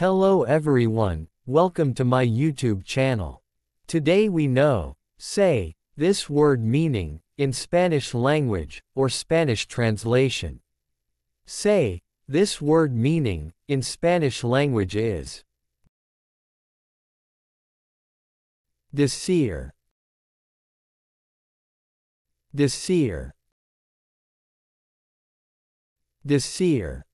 Hello everyone, welcome to my YouTube channel. Today we know, say, this word meaning, in Spanish language, or Spanish translation. Say, this word meaning, in Spanish language is Decir. Decir. Decir.